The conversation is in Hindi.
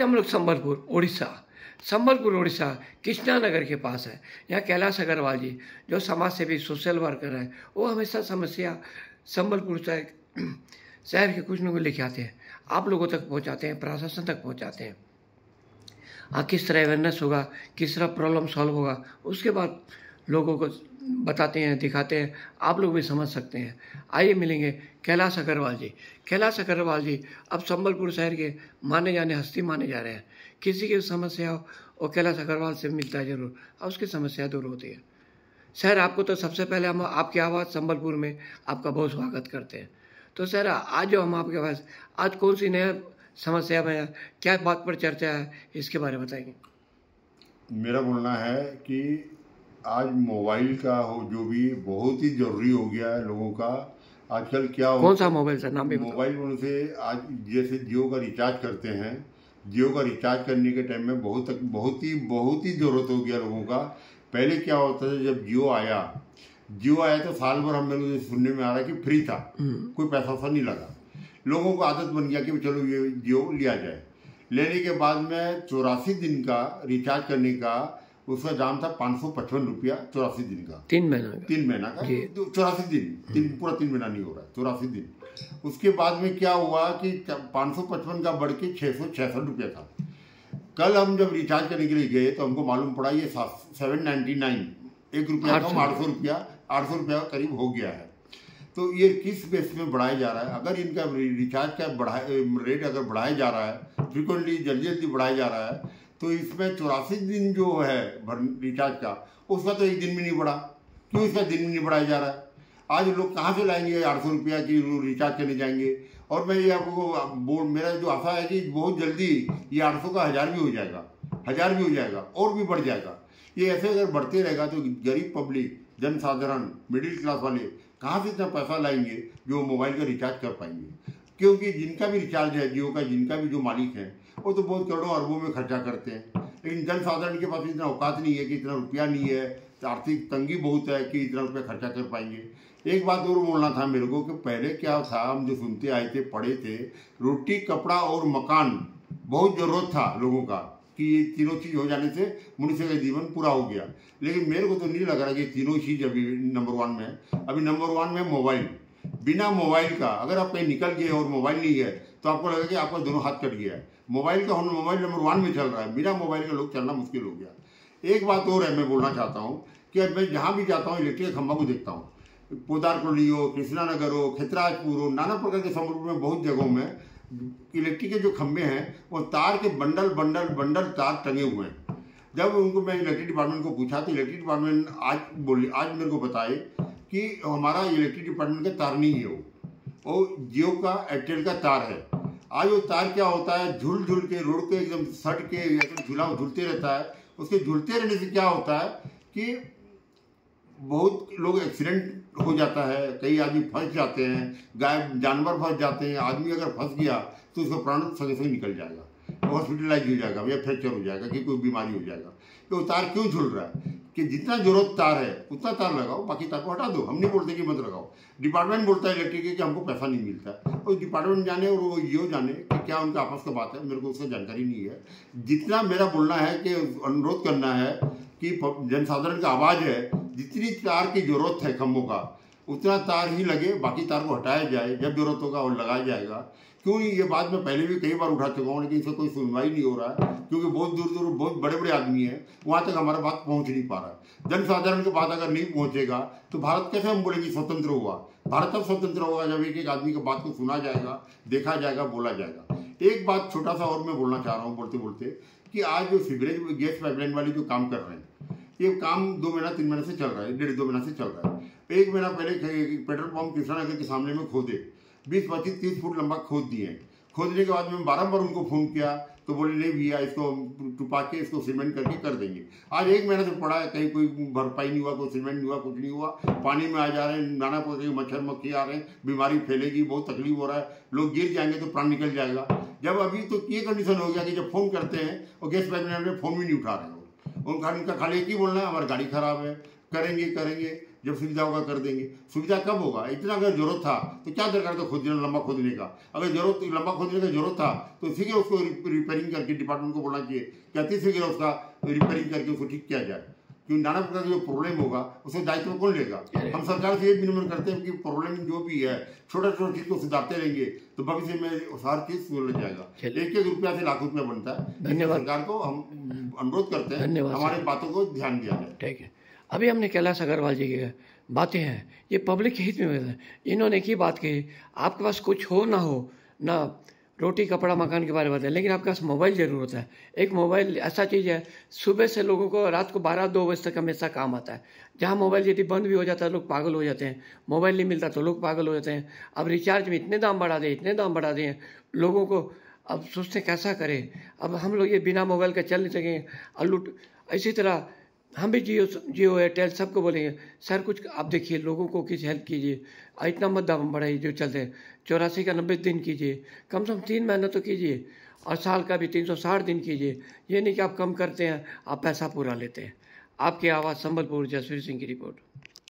हम लोग संबलपुर उड़ीसा संबलपुर उड़ीसा कृष्णा नगर के पास है। यहाँ कैलाश अग्रवाल जी, जो समाज सेवी सोशल वर्कर हैं, वो हमेशा समस्या संबलपुर शहर के कुछ लोग लेके आते हैं। आप लोगों तक पहुँचाते हैं, प्रशासन तक पहुँचाते हैं। हाँ किस तरह अवेयरनेस होगा, किस तरह प्रॉब्लम सॉल्व होगा, उसके बाद लोगों को बताते हैं, दिखाते हैं। आप लोग भी समझ सकते हैं। आइए मिलेंगे कैलाश अग्रवाल जी। कैलाश अग्रवाल जी अब संबलपुर शहर के माने जाने, हस्ती माने जा रहे हैं। किसी की समस्या हो, वो कैलाश अग्रवाल से मिलता है ज़रूर। और उसकी समस्या दूर होती है। सर आपको तो सबसे पहले हम आपकी आवाज़ संबलपुर में आपका बहुत स्वागत करते हैं। तो सर आज जो हम आपके पास, आज कौन सी नया समस्या में क्या बात पर चर्चा है, इसके बारे में बताएँगे। मेरा बोलना है कि आज मोबाइल का हो जो भी बहुत ही ज़रूरी हो गया है लोगों का। आजकल क्या हो कौन सा मोबाइल सर? नाम भी मोबाइल फ़ोन से आज जैसे जियो का रिचार्ज करते हैं जियो का रिचार्ज करने के टाइम में बहुत बहुत ही बहुत ही ज़रूरत हो गया लोगों का। पहले क्या होता था जब जियो आया जियो आया तो साल भर हम लोग सुनने में आ रहा है कि फ्री था हम्म, कोई पैसा वैसा नहीं लगा। लोगों को आदत बन गया कि चलो ये जियो लिया जाए। लेने के बाद में चौरासी दिन का रिचार्ज करने का उसका दाम था पाँच सौ पचपन रुपया चौरासी दिन का। तीन महीना का? तीन महीना का? तो चौरासी दिन। तीन पूरा तीन महीना नहीं हो रहा है चौरासी दिन। उसके बाद में क्या हुआ कि पाँच सौ पचपन का बढ़ के छः सौ छियासठ रुपया था। कल हम जब रिचार्ज करने के लिए गए तो हमको मालूम पड़ा ये सेवन नाइन्टी नाइन एक रुपया कम आठ सौ रुपया। आठ सौ रुपया करीब हो गया है। तो ये किस बेस में बढ़ाया जा रहा है? अगर इनका रिचार्ज का बढ़ाए रेट अगर बढ़ाया जा रहा है फ्रिक्वेंटली जल्दी जल्दी बढ़ाया जा रहा है तो इसमें चौरासी दिन जो है रिचार्ज का उसका तो एक दिन भी नहीं बढ़ा क्यों इसका दिन भी नहीं बढ़ाया जा रहा है? आज लोग कहाँ से लाएँगे? आठ सौ रुपया की रिचार्ज करने जाएँगे। और मैं ये आपको बोल, मेरा जो आशा है कि बहुत जल्दी ये आठ सौ का हज़ार भी हो जाएगा, हज़ार भी हो जाएगा, और भी बढ़ जाएगा। ये ऐसे अगर बढ़ते रहेगा तो गरीब पब्लिक, जनसाधारण मिडिल क्लास वाले कहाँ से इतना पैसा लाएँगे जो मोबाइल का रिचार्ज कर पाएँगे? क्योंकि जिनका भी रिचार्ज है, जियो का, जिनका भी जो मालिक है वो तो बहुत करोड़ों अरबों में खर्चा करते हैं। लेकिन जनसाधारण के पास इतना औकात नहीं है कि इतना रुपया नहीं है तो आर्थिक तंगी बहुत है कि इतना रुपया खर्चा कर पाएँगे। एक बात और बोलना था मेरे को कि पहले क्या था, हम जो सुनते आए थे, पढ़े थे, रोटी, कपड़ा और मकान, बहुत ज़रूरत था लोगों का कि ये तीनों चीज़ हो जाने से मनुष्य का जीवन पूरा हो गया। लेकिन मेरे को तो नहीं लग रहा कि तीनों चीज़ अभी नंबर वन में है। अभी नंबर वन में मोबाइल। बिना मोबाइल का, अगर आप कहीं निकल गए और मोबाइल नहीं है तो आपको लगेगा कि आपका दोनों हाथ कट गया है। मोबाइल का हम मोबाइल नंबर वन में चल रहा है। बिना मोबाइल का लोग चलना मुश्किल हो गया। एक बात और है, मैं बोलना चाहता हूँ कि मैं जहाँ भी जाता हूँ, इलेक्ट्रिक खंभा को देखता हूँ। पोदार कोली हो कृष्णा नगर हो, खितराजपुर हो, नाना प्रकार के संबलपुर में बहुत जगहों में इलेक्ट्रिक के जो खंभे हैं, वो तार के बंडल बंडल बंडल तार टंगे हुए हैं। जब उनको मैं इलेक्ट्रिक डिपार्टमेंट को पूछा तो इलेक्ट्रिक डिपार्टमेंट आज बोले, आज मेरे को बताए कि हमारा इलेक्ट्रिक डिपार्टमेंट का तार नहीं है वो। वो जियो का एयरटेल का तार है। आज वो तार क्या होता है? झुल झुल के, रोड के, एकदम सट के एकदम झुला झुलते रहता है। उसके झुलते रहने से क्या होता है कि बहुत लोग एक्सीडेंट हो जाता है। कई आदमी फंस जाते हैं, गाय, जानवर फंस जाते हैं। आदमी अगर फंस गया तो उसका प्राण संगे संगे निकल जाएगा। हॉस्पिटलाइज हो जाएगा, या फ्रैक्चर हो जाएगा, कि कोई बीमारी हो जाएगा। तो तार क्यों झुल रहा है? कि जितना ज़रूरत तार है, उतना तार लगाओ, बाकी तार को हटा दो। हम नहीं बोलते कि मत लगाओ। डिपार्टमेंट बोलता है इलेक्ट्रिक कि हमको पैसा नहीं मिलता। और डिपार्टमेंट जाने और वो ये जाने कि क्या उनका आपस का बात है, मेरे को उसका जानकारी नहीं है। जितना मेरा बोलना है कि अनुरोध करना है कि जनसाधारण का आवाज़ है, जितनी तार की ज़रूरत है खम्भों का, उतना तार ही लगे, बाकी तार को हटाया जाए, जब ज़रूरत होगा और लगाया जाएगा। क्यों नहीं? ये बात मैं पहले भी कई बार उठा चुका हूँ, लेकिन इसका कोई सुनवाई नहीं हो रहा है, क्योंकि बहुत दूर दूर, बहुत बड़े बड़े आदमी हैं, वहाँ तक हमारा बात पहुँच नहीं पा रहा है। जनसाधारण की बात अगर नहीं पहुँचेगा तो भारत कैसे हम बोलेंगे स्वतंत्र हुआ? भारत तब स्वतंत्र होगा जब एक एक आदमी की बात को सुना जाएगा, देखा जाएगा, बोला जाएगा। एक बात छोटा सा और मैं बोलना चाह रहा हूँ बोलते बोलते कि आज जो सीवरेज, गैस पाइपलाइन वाले जो काम कर रहे हैं, ये काम दो महीना, तीन महीने से चल रहा है, डेढ़, दो महीना से चल रहा है। एक महीना पहले पेट्रोल पंप कृष्णा नगर के सामने में खोदे बीस पच्चीस, तीस फुट लंबा खोद दिए। खोदने के बाद में बारम्बार उनको फ़ोन किया तो बोले, नहीं भैया, इसको टुपा के, इसको सीमेंट करके कर देंगे। आज एक महीने से पड़ा है, कहीं कोई भरपाई नहीं हुआ, कोई सीमेंट नहीं हुआ, कुछ नहीं हुआ। पानी में आ जा रहे हैं, नाना प्रकार मच्छर मक्खी आ रहे हैं, बीमारी फैलेगी, बहुत तकलीफ़ हो रहा है। लोग गिर जाएँगे तो प्राण निकल जाएगा। जब अभी तो ये कंडीशन हो गया कि जब फ़ोन करते हैं, और गैस में फ़ोन भी नहीं उठा रहे हो। उनका उनका खाली एक ही बोलना है, हमारी गाड़ी खराब है। करेंगे करेंगे। जब सुविधा होगा कर देंगे। सुविधा कब होगा? इतना अगर ज़रूरत था तो क्या दरकार था खोदने लंबा खोदने का? अगर ज़रूरत लंबा खोदने का ज़रूरत था तो इसी के उसको रिपेयरिंग करके डिपार्टमेंट को बोलना चाहिए। क्या तीसरे गिरा उसका रिपेयरिंग करके उसको ठीक किया जाए? क्योंकि नाना प्रकार का जो प्रॉब्लम होगा उसको दायित्व कौन लेगा? हम सरकार से ये विनिमय करते हैं कि प्रॉब्लम जो भी है छोटा छोटा चीज़ को सुधारते रहेंगे तो भविष्य में हर चीज़ सुधर जाएगा। एक एक रुपया से लाख रुपया बनता है। धन्यवाद। सरकार को हम अनुरोध करते हैं हमारे बातों को ध्यान दिया जाए। ठीक है। अभी हमने कैलाश अग्रवाल जी की बातें हैं, ये पब्लिक हित में इन्होंने ही बात कही, आपके पास कुछ हो ना हो, ना, रोटी, कपड़ा, मकान के बारे में बताएँ, लेकिन आपके पास मोबाइल ज़रूर होता है। एक मोबाइल ऐसा चीज़ है, सुबह से लोगों को, रात को बारह, दो बजे तक हमेशा काम आता है। जहाँ मोबाइल यदि बंद भी हो जाता है, लोग पागल हो जाते हैं। मोबाइल नहीं मिलता तो लोग पागल हो जाते हैं। अब रिचार्ज में इतने दाम बढ़ा दें, इतने दाम बढ़ा दें, लोगों को अब सोचते कैसा करें। अब हम लोग ये बिना मोबाइल के चल नहीं सकेंगे और इसी तरह हम भी जियो जियो एयरटेल सबको बोलेंगे सर, कुछ आप देखिए, लोगों को किस हेल्प कीजिए। इतना मत दाम बढ़ाइए जो चलते हैं। चौरासी का नब्बे दिन कीजिए। कम से कम तीन महीना तो कीजिए और साल का भी तीन सौ साठ दिन कीजिए। ये नहीं कि आप कम करते हैं, आप पैसा पूरा लेते हैं। आपकी आवाज़ संबलपुर, जसवीर सिंह की रिपोर्ट।